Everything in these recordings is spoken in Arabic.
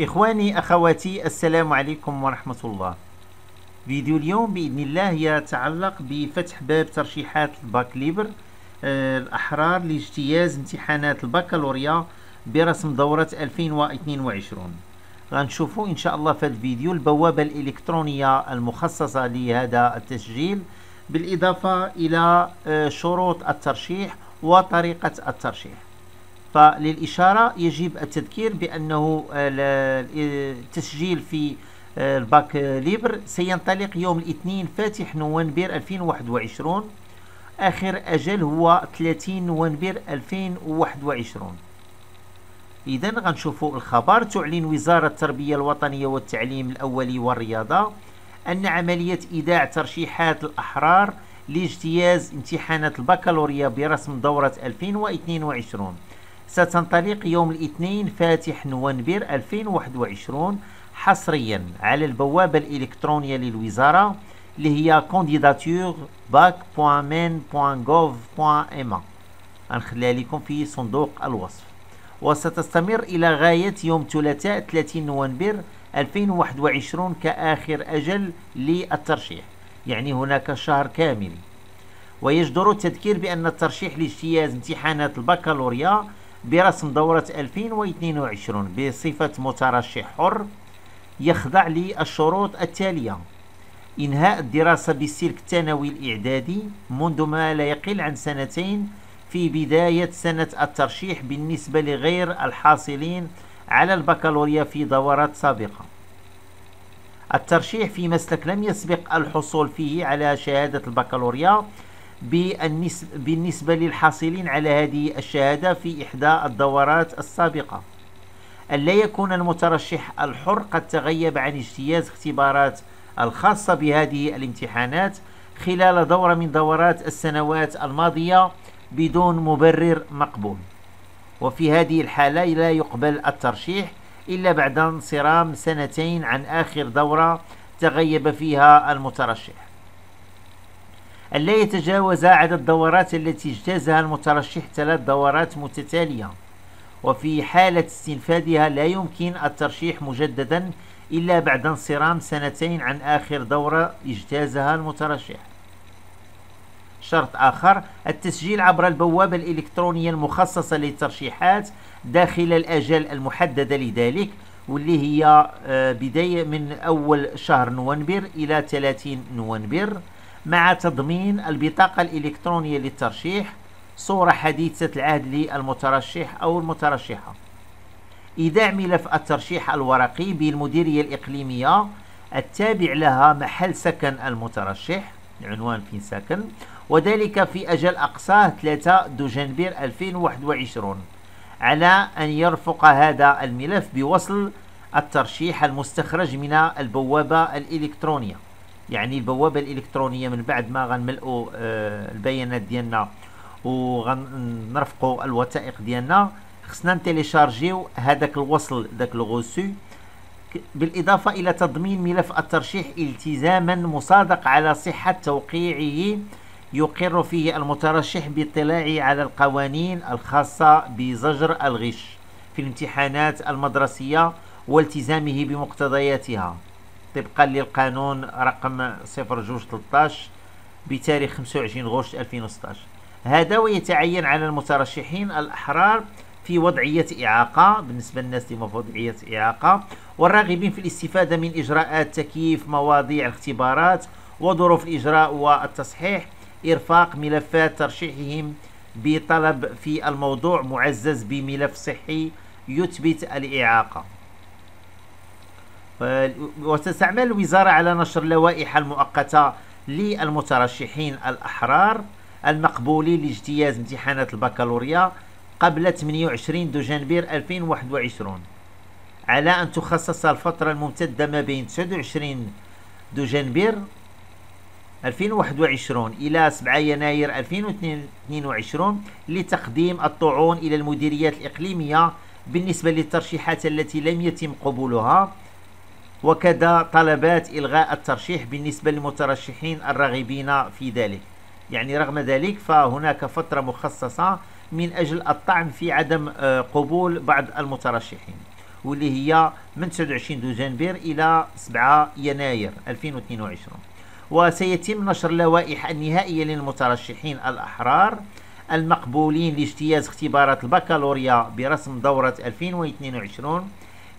إخواني أخواتي السلام عليكم ورحمة الله. فيديو اليوم بإذن الله يتعلق بفتح باب ترشيحات ال bac libre آه، الأحرار لاجتياز امتحانات البكالوريا برسم دورة 2022 غنشوفوا إن شاء الله في الفيديو البوابة الإلكترونية المخصصة لهذا التسجيل بالإضافة إلى آه، شروط الترشيح وطريقة الترشيح. فللإشارة يجب التذكير بأنه التسجيل في آه، ال bac libre سينطلق يوم الاثنين فاتح نوفمبر 2021 آخر أجل هو 30 نوفمبر 2021 إذا غنشوفوا الخبر. تعلن وزارة التربية الوطنية والتعليم الأولي والرياضة أن عملية إيداع ترشيحات الأحرار لاجتياز امتحانات البكالوريا برسم دورة 2022 ستنطلق يوم الاثنين فاتح نوفمبر 2021 حصريا على البوابة الإلكترونية للوزارة اللي هي candidature.bac.min.gov.ma غنخليها لكم في صندوق الوصف. وستستمر إلى غاية يوم ثلاثاء 30 نوفمبر 2021 كآخر أجل للترشيح. يعني هناك شهر كامل. ويجدر التذكير بأن الترشيح لاجتياز امتحانات البكالوريا برسم دورة 2022 بصفة مترشح حر يخضع للشروط التالية إنهاء الدراسة بالسلك الثانوي الإعدادي منذ ما لا يقل عن سنتين في بداية سنة الترشيح بالنسبة لغير الحاصلين على البكالوريا في دورات سابقة. الترشيح في مسلك لم يسبق الحصول فيه على شهادة البكالوريا بالنسبة للحاصلين على هذه الشهادة في إحدى الدورات السابقة. ألا يكون المترشح الحر قد تغيب عن اجتياز اختبارات الخاصة بهذه الامتحانات خلال دورة من دورات السنوات الماضية بدون مبرر مقبول. وفي هذه الحالة لا يقبل الترشيح إلا بعد انصرام سنتين عن آخر دورة تغيب فيها المترشح. ألا يتجاوز عدد الدورات التي اجتازها المترشح ثلاث دورات متتالية. وفي حالة استنفادها لا يمكن الترشيح مجددا إلا بعد انصرام سنتين عن آخر دورة اجتازها المترشح. شرط آخر التسجيل عبر البوابة الإلكترونية المخصصة للترشيحات داخل الأجل المحددة لذلك واللي هي آه، بداية من أول شهر نوفمبر إلى 30 نوفمبر. مع تضمين البطاقة الإلكترونية للترشيح صورة حديثة العهد للمترشح أو المترشحة. إيداع ملف الترشيح الورقي بالمديرية الإقليمية التابع لها محل سكن المترشح العنوان فين ساكن وذلك في أجل أقصاه 3 دجنبر 2021 على أن يرفق هذا الملف بوصل الترشيح المستخرج من البوابة الإلكترونية. يعني البوابة الإلكترونية من بعد ما غنملئوا آه البيانات ديالنا وغنرفقوا الوثائق ديالنا خصنا نتيليشارجيو هذاك الوصل داك الغوسو بالإضافة إلى تضمين ملف الترشيح التزاما مصادق على صحة توقيعه يقر فيه المترشح باطلاعه على القوانين الخاصة بزجر الغش في الامتحانات المدرسية والتزامه بمقتضياتها. طبقا للقانون رقم 0213 بتاريخ 25 غشت 2016 هذا ويتعين على المترشحين الأحرار في وضعية إعاقة بالنسبة للناس اللي في وضعية إعاقة والراغبين في الاستفادة من إجراءات تكييف مواضيع الاختبارات وظروف الإجراء والتصحيح إرفاق ملفات ترشيحهم بطلب في الموضوع معزز بملف صحي يثبت الإعاقة. وتستعمل الوزارة على نشر اللوائح المؤقتة للمترشحين الأحرار المقبولين لاجتياز امتحانات البكالوريا قبل 28 دجنبر 2021 على أن تخصص الفترة الممتدة ما بين 29 دجنبر 2021 إلى 7 يناير 2022 لتقديم الطعون إلى المديريات الإقليمية بالنسبة للترشيحات التي لم يتم قبولها. وكذا طلبات إلغاء الترشيح بالنسبة للمترشحين الراغبين في ذلك. يعني رغم ذلك فهناك فترة مخصصة من أجل الطعن في عدم آه، قبول بعض المترشحين واللي هي من 29 دجنبر إلى 7 يناير 2022 وسيتم نشر اللوائح النهائية للمترشحين الأحرار المقبولين لاجتياز اختبارات البكالوريا برسم دورة 2022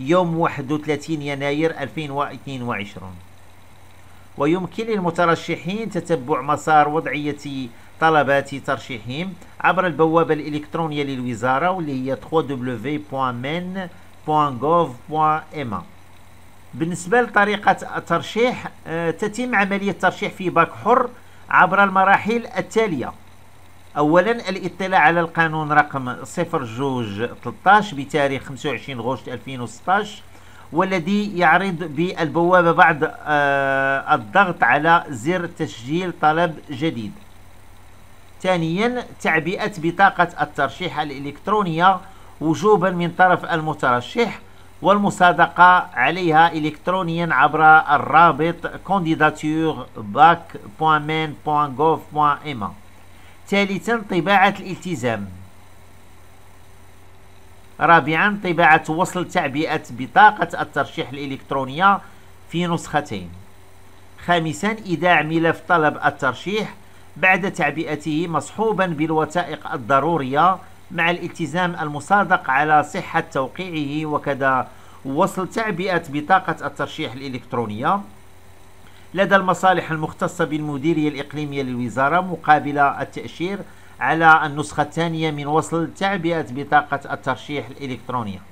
يوم 31 يناير 2022 ويمكن للمترشحين تتبع مسار وضعية طلبات ترشيحهم عبر البوابة الإلكترونية للوزارة واللي هي www.men.gov.ma بالنسبة لطريقة الترشيح آه، تتم عملية الترشيح في باك حر عبر المراحل التالية. اولا الاطلاع على القانون رقم 0213 بتاريخ 25 غشت 2016 والذي يعرض بالبوابة بعد آه، الضغط على زر تسجيل طلب جديد. ثانيا تعبئة بطاقة الترشيح الإلكترونية وجوبا من طرف المترشح والمصادقة عليها إلكترونيا عبر الرابط candidature.bac.main.gov.ma ثالثا طباعة الالتزام. رابعا طباعة وصل تعبئة بطاقة الترشيح الإلكترونية في نسختين. خامسا إيداع ملف طلب الترشيح بعد تعبئته مصحوبا بالوثائق الضرورية مع الالتزام المصادق على صحة توقيعه وكذا وصل تعبئة بطاقة الترشيح الإلكترونية. لدى المصالح المختصة بالمديرية الإقليمية للوزارة مقابل التأشير على النسخة الثانية من وصل تعبئة بطاقة الترشيح الإلكترونية.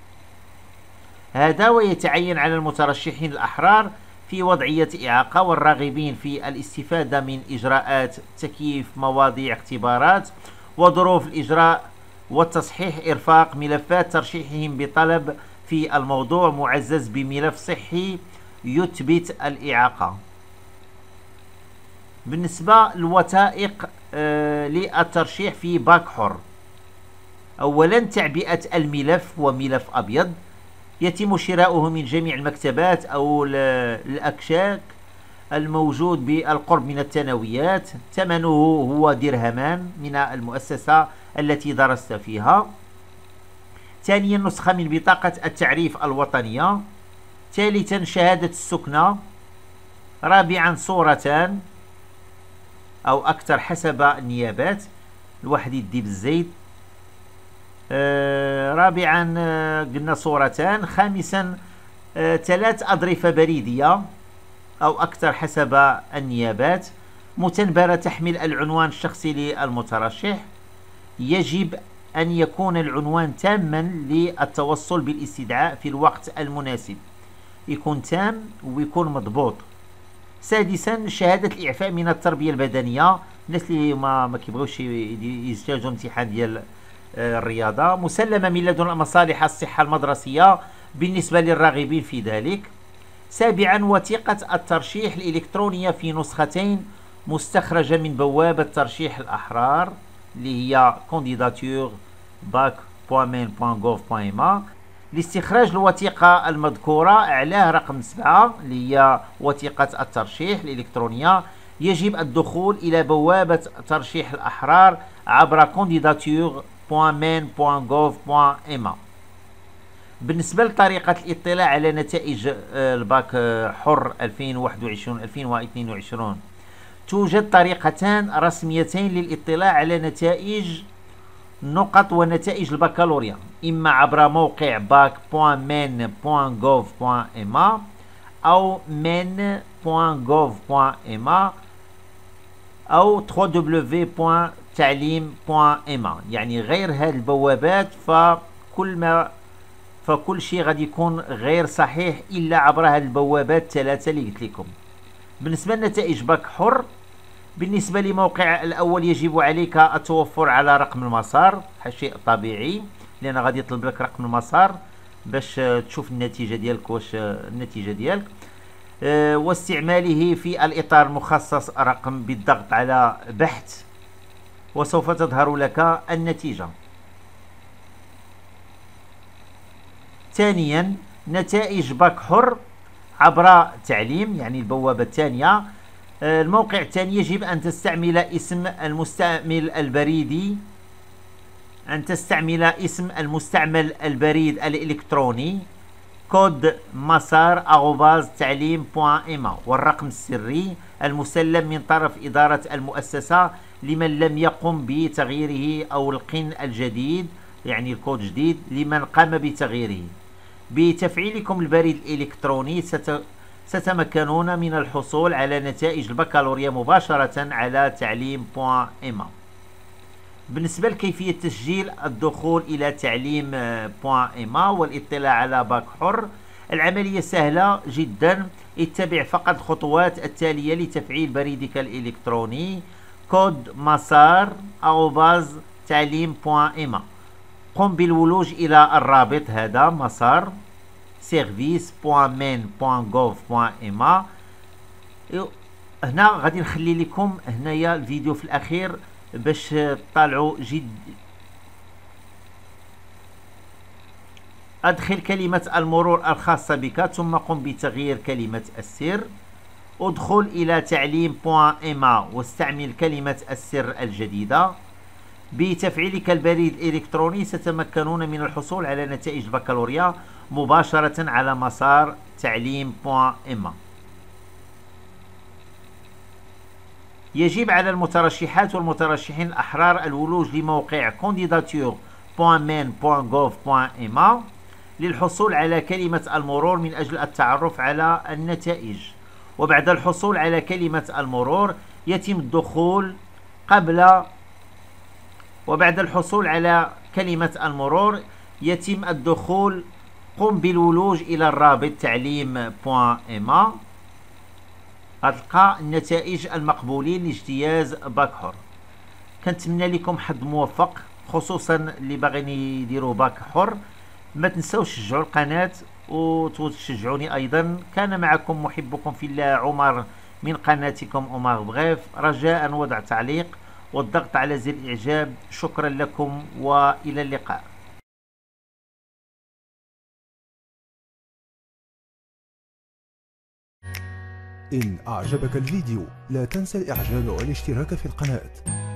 هذا ويتعين على المترشحين الأحرار في وضعية إعاقة والراغبين في الاستفادة من إجراءات تكييف مواضيع اختبارات وظروف الإجراء والتصحيح إرفاق ملفات ترشيحهم بطلب في الموضوع معزز بملف صحي يثبت الإعاقة. بالنسبة للوثائق آه للترشيح في باك حر. أولا تعبئة الملف وملف أبيض. يتم شراؤه من جميع المكتبات أو الأكشاك الموجود بالقرب من الثانويات. ثمنه هو درهمان من المؤسسة التي درست فيها. ثانيا نسخة من بطاقة التعريف الوطنية. ثالثا شهادة السكنة. رابعا صورتان. أو أكثر حسب النيابات الواحد يدي بالزيت. آه رابعا آه قلنا صورتان. خامسا آه ثلاث أظرفة بريدية أو أكثر حسب النيابات. متنبرة تحمل العنوان الشخصي للمترشح. يجب أن يكون العنوان تاما للتوصل بالاستدعاء في الوقت المناسب. يكون تام ويكون مضبوط. سادسا شهادة الإعفاء من التربية البدنية. الناس اللي ما, ما كيبغيوش يستاجوا امتحان ديال آه، الرياضة. مسلمة من لدن مصالح الصحة المدرسية بالنسبة للراغبين في ذلك. سابعا وثيقة الترشيح الإلكترونية في نسختين مستخرجة من بوابة ترشيح الأحرار اللي هي candidature bac.main.gov.ma لاستخراج الوثيقة المذكورة أعلاه رقم 7 اللي هي وثيقة الترشيح الإلكترونية. يجب الدخول إلى بوابة ترشيح الأحرار عبر candidature.main.gov.ma بالنسبة لطريقة الاطلاع على نتائج آه، الباك حر 2021-2022 توجد طريقتان رسميتين للاطلاع على نتائج نقط ونتائج البكالوريا. إما عبر موقع bac.men.gov.ma أو men.gov.ma أو www.تعليم.ma يعني غير هذه البوابات فكل ما فكل شيء غادي يكون غير صحيح إلا عبر هذه البوابات الثلاثة اللي قلت لكم. بالنسبة لنتائج باك حر بالنسبة لموقع الأول يجب عليك التوفر على رقم المسار. شيء طبيعي لأن غادي يطلب لك رقم المسار باش تشوف النتيجة ديالك واش النتيجة ديالك. أه واستعماله في الإطار المخصص رقم بالضغط على بحث وسوف تظهر لك النتيجة. ثانيا نتائج باك حر عبر تعليم يعني البوابة الثانية آه، الموقع الثاني يجب أن تستعمل اسم المستعمل البريدي. أن تستعمل اسم المستعمل البريد الإلكتروني. كود مسار arobase تعليم MA والرقم السري المسلم من طرف إدارة المؤسسة لمن لم يقم بتغييره أو القن الجديد يعني الكود جديد لمن قام بتغييره. بتفعيلكم البريد الإلكتروني ستمكنون من الحصول على نتائج البكالوريا مباشرة على تعليم point MA. بالنسبة لكيفية تسجيل الدخول إلى تعليم point MA والاطلاع على باك حر العملية سهلة جدا. اتبع فقط الخطوات التالية لتفعيل بريدك الإلكتروني. كود مسار arobase تعليم point MA. قم بالولوج إلى الرابط هذا مسار. service.men.gov.ma هنا غادي نخلي لكم هنايا الفيديو في الأخير باش تطالعوا جد. أدخل كلمة المرور الخاصة بك ثم قم بتغيير كلمة السر. أدخل إلى تعليم بوان اما واستعمل كلمة السر الجديدة. بتفعيلك البريد الإلكتروني ستتمكنون من الحصول على نتائج البكالوريا مباشرة على مسار تعليم إما يجب على المترشحات والمترشحين الأحرار الولوج لموقع candidature.main.gov.ma للحصول على كلمة المرور من أجل التعرف على النتائج. وبعد الحصول على كلمة المرور يتم الدخول قبل وبعد الحصول على كلمة المرور يتم الدخول قم بالولوج إلى الرابط تعليم MA غتلقى النتائج المقبولين لاجتياز باك حر كنتمنى لكم حظ موفق خصوصا اللي باغيين يديروا باك حر. ما تنساوش تشجعوا القناة وتشجعوني أيضا. كان معكم محبكم في الله عمر من قناتكم عمر بغيف. رجاء وضع تعليق. والضغط على زر الإعجاب. شكرا لكم وإلى اللقاء. إن أعجبك الفيديو لا تنسى الإعجاب والاشتراك في القناة.